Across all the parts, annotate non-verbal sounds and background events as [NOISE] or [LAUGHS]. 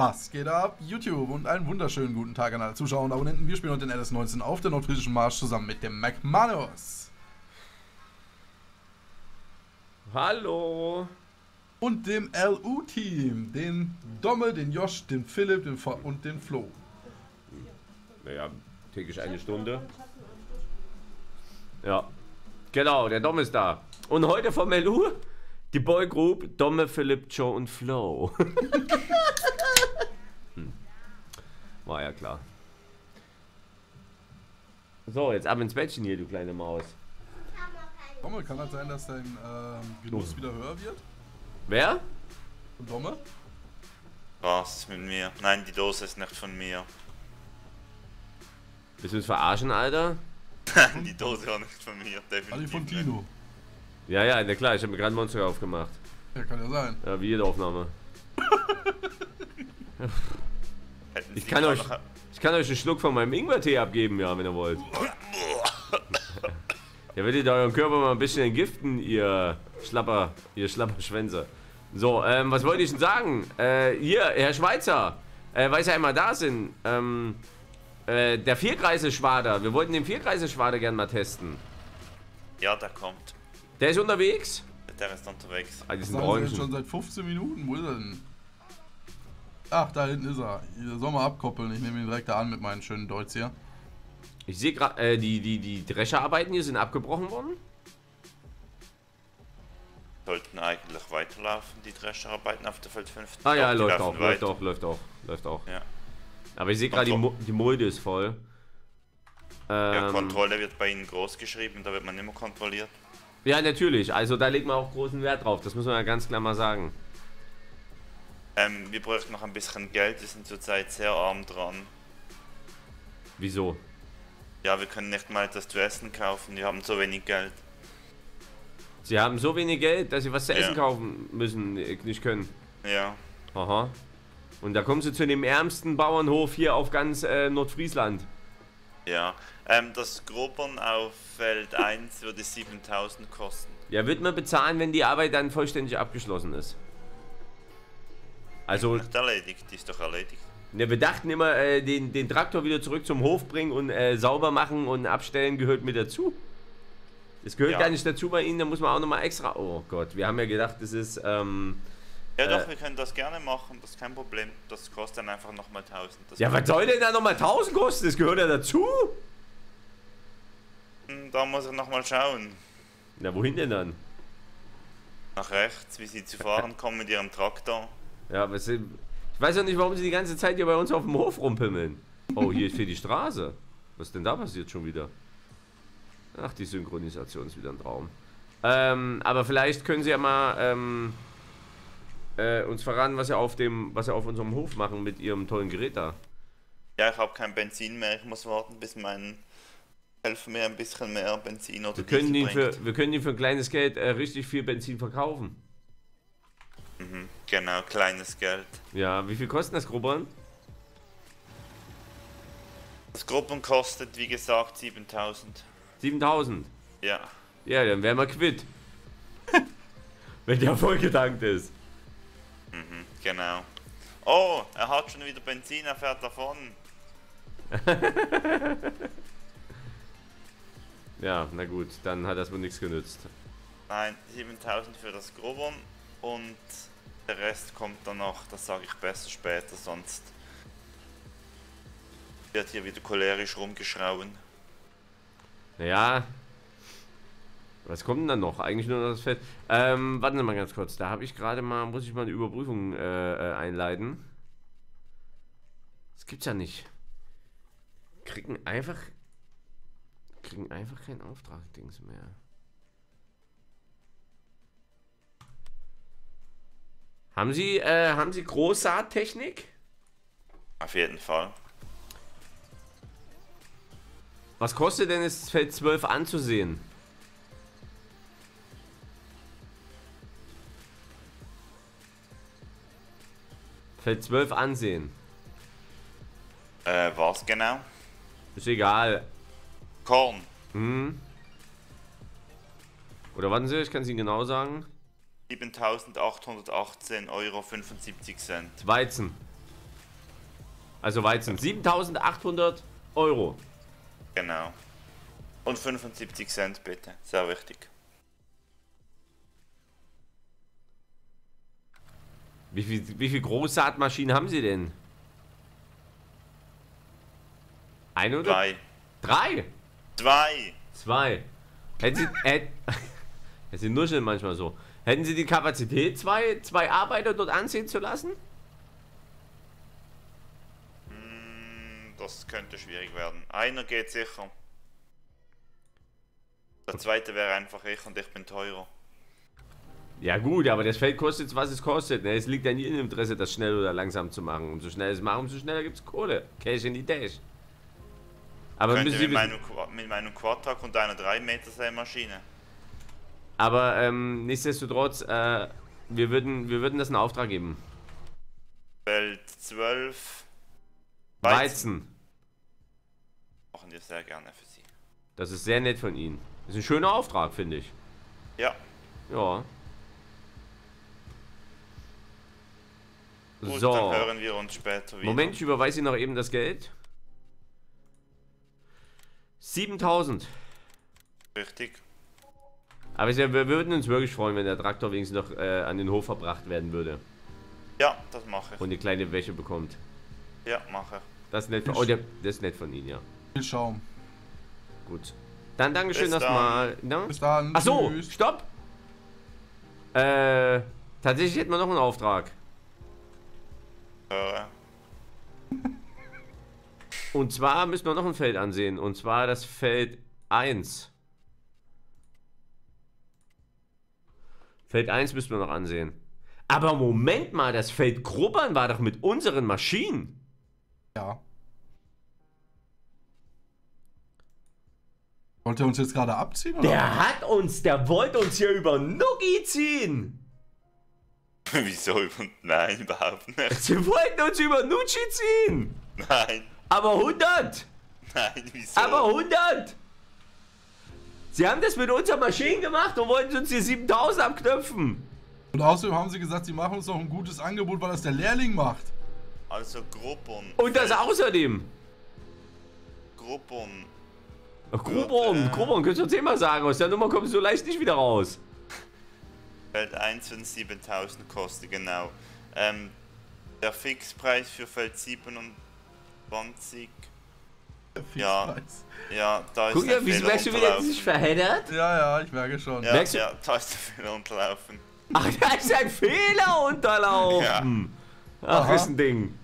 Was geht ab? YouTube und einen wunderschönen guten Tag an alle Zuschauer und Abonnenten. Wir spielen heute den LS19 auf der nordfriesischen Marsch zusammen mit dem McManus. Hallo. Und dem LU-Team. Den Domme, den Josh, den Philipp den Fa und den Flo. Naja, täglich eine Stunde. Ja. Genau, der Dom ist da. Und heute vom LU die Boygroup Domme, Philipp, Joe und Flo. [LAUGHS] War ja klar. So, jetzt ab ins Bettchen hier, du kleine Maus. Domme, kann das sein, dass dein ähm, Genuss wieder höher wird? Wer? Domme? Was mit mir? Nein, die Dose ist nicht von mir. Willst du uns verarschen, Alter? Nein, [LAUGHS] die Dose war nicht von mir. Definitiv Ali von. Tino. Ja, ja, na klar, ich habe mir gerade ein Monster aufgemacht. Ja, kann ja sein. Ja, wie jede Aufnahme. [LAUGHS] Ich kann euch, ich kann euch einen Schluck von meinem Ingwertee abgeben, ja, wenn ihr wollt. [LAUGHS] Ja, werdet ihr euren Körper mal ein bisschen entgiften, ihr Schlapper, ihr schlapper Schwänze. So, ähm, was wollte ich denn sagen? Äh, hier, Herr Schweizer, äh, weil Sie einmal da sind, ähm, äh, der Vierkreiseschwader, wir wollten den Vierkreiseschwader gern mal testen. Ja, der kommt. Der ist unterwegs? Der ist unterwegs. Ah, die sind schon seit 15 Minuten. Wo ist er denn? Ach, da hinten ist er. Ihr soll mal abkoppeln. Ich nehme ihn direkt da an mit meinen schönen Deutsch hier. Ich sehe gerade, äh, die, die, die Drescherarbeiten hier sind abgebrochen worden. Sollten eigentlich weiterlaufen, die Drescherarbeiten auf der Feld 15. Ah ja, läuft auch, läuft auch, läuft auch, läuft auch. Ja. Aber ich sehe gerade, die, Mo die Mulde ist voll. ja, Ähm, Kontrolle wird bei Ihnen groß geschrieben, da wird man immer kontrolliert. ja, natürlich. Also da legt man auch großen Wert drauf. Das muss man ja ganz klar mal sagen. Ähm, wir bräuchten noch ein bisschen Geld, wir sind zurzeit sehr arm dran. Wieso? Ja, wir können nicht mal etwas zu essen kaufen, wir haben so wenig Geld. Sie haben so wenig Geld, dass sie was zu Ja. essen kaufen müssen, äh, nicht können. Ja, Aha. Und da kommen sie zu dem ärmsten Bauernhof hier auf ganz äh, Nordfriesland. ja. Ähm, das Grobern auf Feld 1 würde 7000 kosten. Ja, wird man bezahlen, wenn die Arbeit dann vollständig abgeschlossen ist. Also, Nicht erledigt, die ist doch erledigt. ne, wir dachten immer, äh, den, den Traktor wieder zurück zum Hof bringen und äh, sauber machen und abstellen gehört mit dazu. Das gehört Ja. gar nicht dazu bei Ihnen, da muss man auch nochmal extra. Oh Gott, wir haben ja gedacht, das ist. Ähm, Ja doch, Äh. wir können das gerne machen, das ist kein Problem. Das kostet dann einfach nochmal 1000. Das ja, was soll denn da nochmal 1000 kosten? Das gehört ja dazu. Hm, Da muss ich nochmal schauen. Na, wohin denn dann? Nach rechts, wie sie zu fahren kommen mit ihrem Traktor. Ja, was, ich weiß ja nicht, warum sie die ganze Zeit hier bei uns auf dem Hof rumpimmeln. Oh, hier ist für die Straße. Was ist denn da passiert schon wieder? Ach, die Synchronisation ist wieder ein Traum. Ähm, aber vielleicht können sie ja mal ähm, äh, uns verraten, was sie auf dem, was sie auf unserem Hof machen mit ihrem tollen Gerät da. Ja, ich habe kein Benzin mehr, ich muss warten, bis mein Helfer mir ein bisschen mehr Benzin oder Wir können, Diesel ihn bringt. für, wir können ihn für ein kleines Geld äh, richtig viel Benzin verkaufen. Genau, kleines Geld. Ja, wie viel kostet das, Grubbern? Das Gruppen kostet, wie gesagt, 7000. 7000. Ja. Ja, dann wären wir quitt. [LAUGHS] Wenn der vollgetankt ist. Mhm, genau. Oh, er hat schon wieder Benzin, er fährt davon. [LAUGHS] Ja, na gut, dann hat das wohl nichts genützt. Nein, 7000 für das Grubbern und der Rest kommt dann noch, das sage ich besser später, sonst wird hier wieder cholerisch rumgeschrauen. Naja. Was kommt denn dann noch? Eigentlich nur noch das Fett. Ähm, warten Sie mal ganz kurz. Da habe ich gerade mal, muss ich mal eine Überprüfung äh, äh, einleiten. Das gibt's ja nicht. Kriegen einfach. Kriegen einfach kein Auftrag-Dings mehr. Haben Sie, äh, haben Sie Großsaattechnik? Auf jeden Fall. Was kostet denn es, Feld 12 anzusehen? Feld 12 ansehen. Äh, was genau? Ist egal. Korn. Hm? Oder warten Sie, ich kann es Ihnen genau sagen. 7.818,75 Euro. Weizen. Also Weizen. 7800 Euro. Genau. Und 75 Cent bitte. Sehr wichtig. Wie viel, wie viel Großsaatmaschinen haben Sie denn? Eine oder? Zwei. Drei? Zwei. Zwei. Hätten Sie, [LAUGHS] hätt, Sie nuscheln manchmal so. Hätten Sie die Kapazität, zwei, zwei Arbeiter dort ansehen zu lassen? Hm, Das könnte schwierig werden. Einer geht sicher. Der zweite wäre einfach ich und ich bin teurer. Ja gut, aber das Feld kostet, was es kostet. Ne? Es liegt nie im Interesse, das schnell oder langsam zu machen. Umso schneller es machen, umso schneller gibt es Kohle. Cash in die Dash. Aber Könnte müssen Sie mit, meinem, mit meinem Quadtrack und einer 3 Meter Sämaschine. Aber ähm, nichtsdestotrotz, äh, wir würden, wir würden das in Auftrag geben. Feld 12. Weizen. Machen wir sehr gerne für Sie. Das ist sehr nett von Ihnen. Das ist ein schöner Auftrag, finde ich. Ja, Ja. gut, So. dann hören wir uns später wieder. Moment, ich überweise Ihnen noch eben das Geld. 7000. Richtig. Aber wir wir würden uns wirklich freuen, wenn der Traktor wenigstens noch äh, an den Hof verbracht werden würde Ja, das mache ich. und eine kleine Wäsche bekommt. Ja, mache ich. Das ist nett von, oh, der, das ist nett von Ihnen, ja. Viel Schaum. Gut. Dann Dankeschön erstmal. Ne? Bis dann. Ach so, Tschüss. stopp! Äh, tatsächlich hätten wir noch einen Auftrag. Höre. Und zwar müssen wir noch ein Feld ansehen. Und zwar das Feld 1. Feld 1 müssen wir noch ansehen. Aber Moment mal, das Feld Grubbern war doch mit unseren Maschinen. Ja. Wollt ihr uns jetzt gerade abziehen? Oder? Der hat uns, der wollte uns hier über Nuki ziehen. [LAUGHS] Wieso? über- Nein, überhaupt nicht. Sie wollten uns über Nucci ziehen. Nein, Aber 100. nein, wieso? Aber 100. Sie haben das mit unseren Maschinen gemacht und wollten uns die 7000 abknöpfen. Und außerdem haben sie gesagt, sie machen uns noch ein gutes Angebot, weil das der Lehrling macht. Also Gruppern. Und das außerdem. Gruppern. Grubon, Äh. Grubon, könntest du uns immer sagen, aus der Nummer kommst du leicht nicht wieder raus. Feld 1 und 7000 kostet, genau. Ähm, der Fixpreis für Feld 27. Ja. Ja, da ist Guck ein ja, wie Fehler merkst du, wie der unterlaufen. sich verheddert? Ja, ja, ich merke schon. Ja, Merkst du- ja, da ist der Fehler unterlaufen. Ach, da ist ein Fehler unterlaufen. Ach, Aha. ist ein Ding.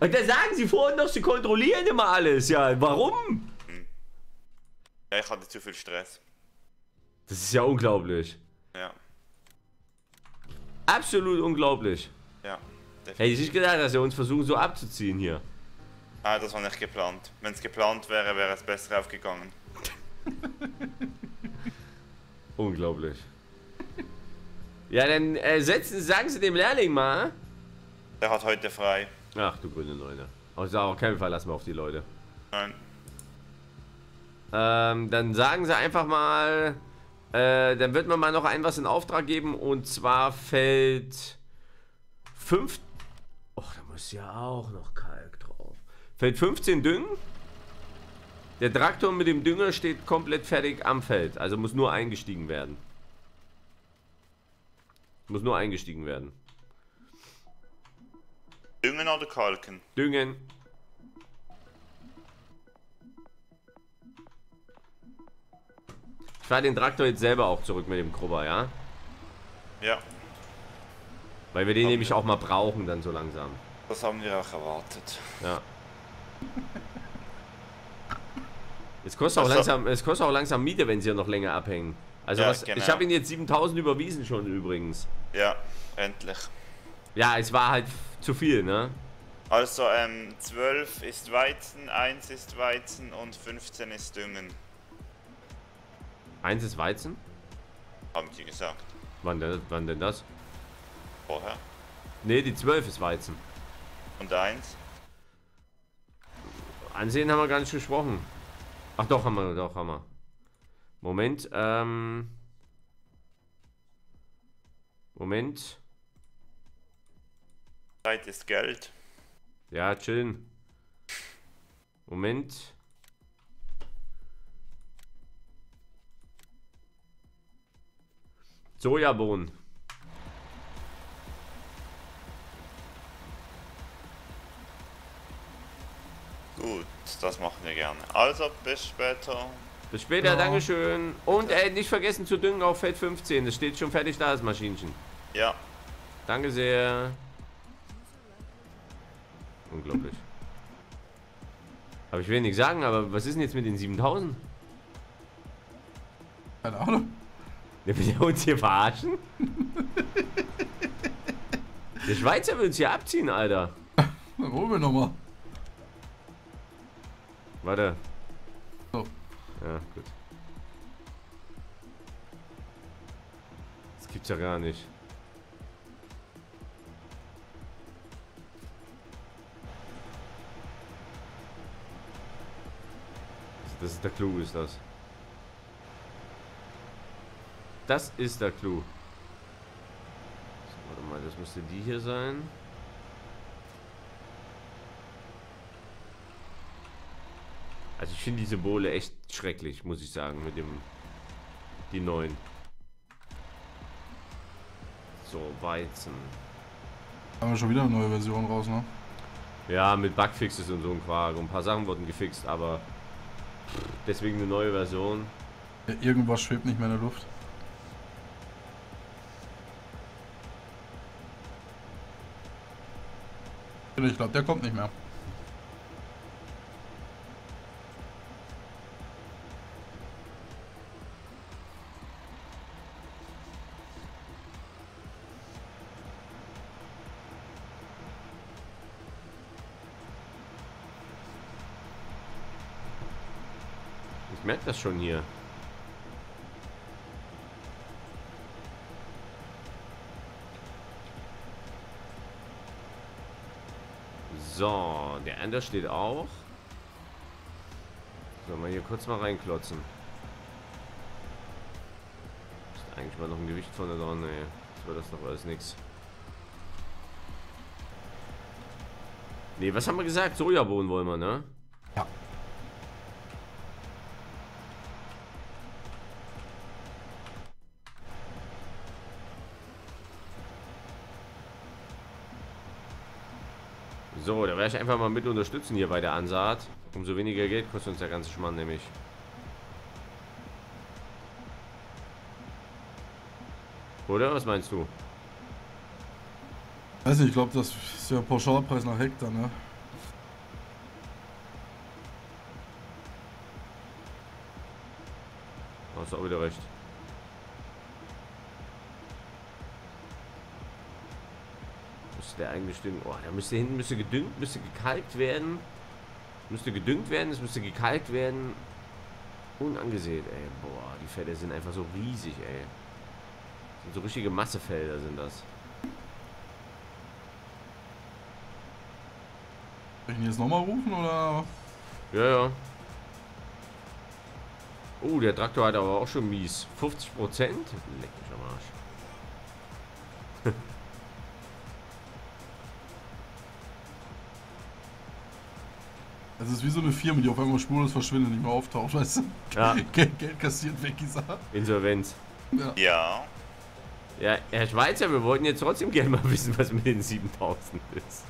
Und da sagen sie vorhin noch, sie kontrollieren immer alles. Ja, warum? Ja, ich hatte zu viel Stress. Das ist ja unglaublich. Ja, Absolut unglaublich. ja. Hätte ich nicht gedacht, dass sie uns versuchen so abzuziehen hier. Ah, das war nicht geplant. Wenn es geplant wäre, wäre es besser aufgegangen. [LAUGHS] Unglaublich. Ja, dann äh, setzen, sagen Sie dem Lehrling mal. Der hat heute frei. Ach du grüne Neune. Also auf keinen Fall lassen wir auf die Leute. Nein. Ähm, dann sagen Sie einfach mal, äh, dann wird man mal noch ein was in Auftrag geben und zwar fällt 5. Och, da muss ja auch noch Kalk Fällt 15 Düngen. Der Traktor mit dem Dünger steht komplett fertig am Feld, also muss nur eingestiegen werden. Muss nur eingestiegen werden. Düngen oder Kalken? Düngen. Ich fahre den Traktor jetzt selber auch zurück mit dem Grubber, ja? Ja, Weil wir den Okay. nämlich auch mal brauchen dann so langsam. das haben wir auch erwartet. Ja. [LAUGHS] Es kostet, auch langsam, es kostet auch langsam Miete, wenn sie hier noch länger abhängen. Also Ja, was, genau. ich habe Ihnen jetzt 7000 überwiesen schon übrigens. Ja, endlich. Ja, es war halt zu viel, ne? Also, ähm, 12 ist Weizen, 1 ist Weizen und 15 ist Düngen. Eins ist Weizen. Haben die gesagt. Wann denn, wann denn das? Vorher. Ne, die 12 ist Weizen. Und 1. Ansehen haben wir gar nicht gesprochen. Ach doch, haben wir, doch, haben wir. Moment, ähm. Moment. Zeit ist Geld. Ja, chillen. Moment. Sojabohnen. Gut, das machen wir gerne. Also, bis später. Bis später, Ja. Dankeschön. Und äh, nicht vergessen zu düngen auf Feld 15. Das steht schon fertig da, das Maschinchen. Ja, Danke sehr. Unglaublich. Aber ich will nicht sagen, aber was ist denn jetzt mit den 7000? Keine Ahnung. Der will ja uns hier verarschen? [LAUGHS] Der Schweizer will uns hier abziehen, Alter. Dann holen wir nochmal. Warte. So. Ja, gut. Das gibt's ja gar nicht. Das ist der Clou, ist das. Das ist der Clou. So, warte mal, das müsste die hier sein. Also ich finde die Symbole echt schrecklich, muss ich sagen, mit dem die neuen. So, Weizen. Haben wir schon wieder eine neue Version raus, ne? Ja, mit Bugfixes und so ein Quark. Und ein paar Sachen wurden gefixt, aber deswegen eine neue Version. Ja, irgendwas schwebt nicht mehr in der Luft. Ich glaube, der kommt nicht mehr. Ich merke das schon hier. So, der Ender steht auch. Sollen wir hier kurz mal reinklotzen. Ist eigentlich mal noch ein Gewicht vorne dran, nee. Das wird das doch alles nix. Nee, was haben wir gesagt? Sojabohnen wollen wir, ne? So, da werde ich einfach mal mit unterstützen hier bei der Ansaat. Umso weniger Geld kostet uns der ganze Schmarrn nämlich. Oder? Was meinst du? Weiß nicht, ich glaube, das ist ja Pauschalpreis nach Hektar, ne? Hast du auch wieder recht. Müsste der eigentlich düngen. Oh, der müsste hinten müsste gedüngt, müsste gekalkt werden. Müsste gedüngt werden, es müsste gekalkt werden. Unangesehen, ey. Boah, die Felder sind einfach so riesig, ey. Sind so richtige Massefelder sind das. Soll ich ihn jetzt nochmal rufen oder? Ja, ja. Oh, der Traktor hat aber auch schon mies. 50 Prozent? Leck mich am Arsch. Es ist wie so eine Firma, die auf einmal spurlos verschwindet, nicht mehr auftaucht, weißt du? Ja. [LAUGHS] Geld, Geld kassiert weg, gesagt. Insolvenz. Ja. ja. Ja, Herr Schweizer, wir wollten jetzt trotzdem gerne mal [LAUGHS] wissen, was mit den 7000 ist.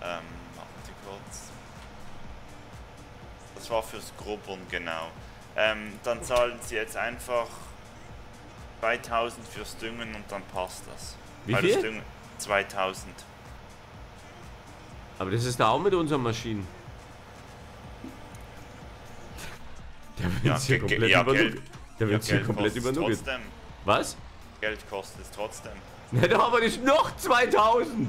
Ähm, warten Sie kurz. Das war fürs Grubbern, genau. Ähm, dann zahlen Sie jetzt einfach 2000 fürs Düngen und dann passt das. Wie Weil viel? Das Düngen 2000. Aber das ist da auch mit unseren Maschinen. Der wird Ja, hier komplett ja, übernuggelt. Geld- Der wird Ja, hier komplett trotzdem. Was? Geld kostet es trotzdem. Na doch, aber nicht noch 2000.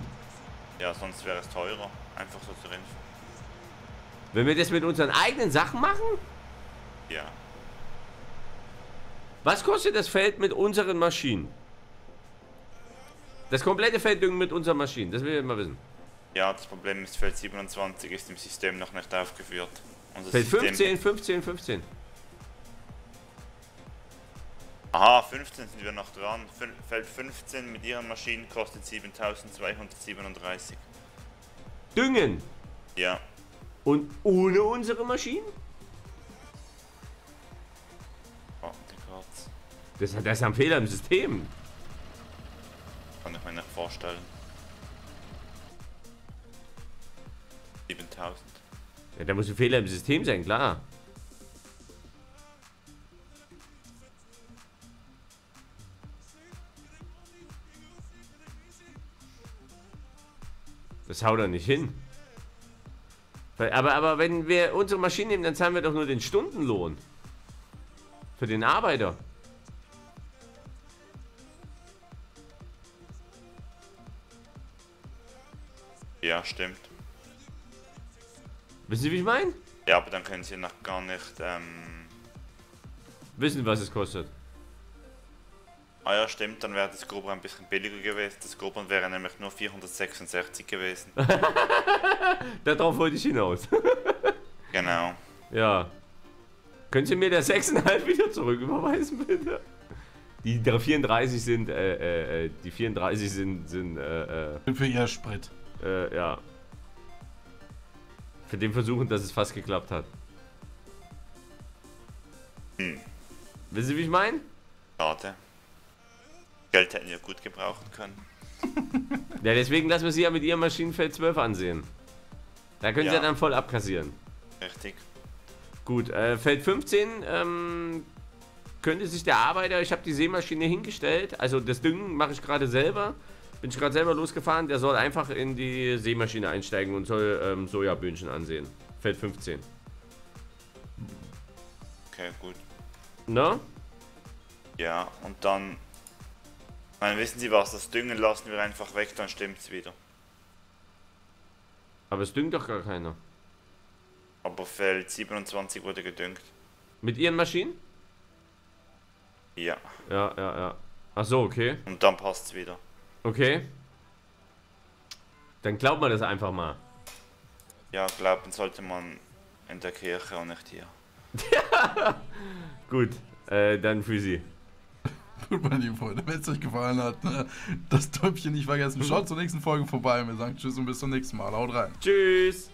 Ja, sonst wäre es teurer. Einfach so zur Info. Wenn wir das mit unseren eigenen Sachen machen? Ja. Was kostet das Feld mit unseren Maschinen? Das komplette Felddüngen mit unseren Maschinen, das will ich mal wissen. Ja, das Problem ist, Feld 27 ist im System noch nicht aufgeführt. Feld System 15, 15, 15. Aha, 15 sind wir noch dran. Feld 15 mit ihren Maschinen kostet 7237. düngen. Ja. Und ohne unsere Maschinen? Warte kurz. Das, das ist ein Fehler im System. Kann ich mir nicht vorstellen. 7000. Ja, da muss ein Fehler im System sein, klar. Das haut doch nicht hin. Aber, aber wenn wir unsere Maschinen nehmen, dann zahlen wir doch nur den Stundenlohn. Für den Arbeiter. Ja, stimmt. Wissen Sie, wie ich meine? Ja, aber dann können sie noch gar nicht. Ähm, Wissen, was es kostet. ah ja, stimmt, dann wäre das Gruber ein bisschen billiger gewesen. Das Gruber wäre nämlich nur 466 gewesen. [LAUGHS] Darauf wollte ich hinaus. [LAUGHS] genau. Ja. Können Sie mir der 6,5 wieder zurück überweisen, bitte? Die der 34 sind, äh, äh, äh, die 34 sind, sind, äh, äh, Für ihr Sprit. äh, ja. Für den Versuchen, dass es fast geklappt hat. Hm. Wissen Sie, wie ich meine? Schade. Geld hätten wir gut gebrauchen können. [LAUGHS] Ja, deswegen lassen wir Sie ja mit Ihrem Maschinenfeld 12 ansehen. Da können Sie Ja. dann voll abkassieren. Richtig. Gut, äh, Feld 15 ähm, könnte sich der Arbeiter, ich habe die Seemaschine hingestellt, also das Düngen mache ich gerade selber, bin ich gerade selber losgefahren, der soll einfach in die Seemaschine einsteigen und soll ähm, Sojabühnchen ansehen. Feld 15. Okay, gut. Ne? Ja, und dann. Meine, wissen Sie was? Das Düngen lassen wir einfach weg, dann stimmt's wieder. Aber es düngt doch gar keiner. Aber Feld 27 wurde gedüngt. Mit Ihren Maschinen? Ja. Ja, ja, ja. Ach so, okay. Und dann passt's wieder. Okay. Dann glaubt man das einfach mal. Ja, glauben sollte man in der Kirche und nicht hier. [LAUGHS] Gut, äh, dann für Sie. Gut, meine lieben Freunde, wenn es euch gefallen hat, ne, das Däumchen nicht vergessen. Schaut zur nächsten Folge vorbei. Wir sagen Tschüss und bis zum nächsten Mal. Haut rein. Tschüss.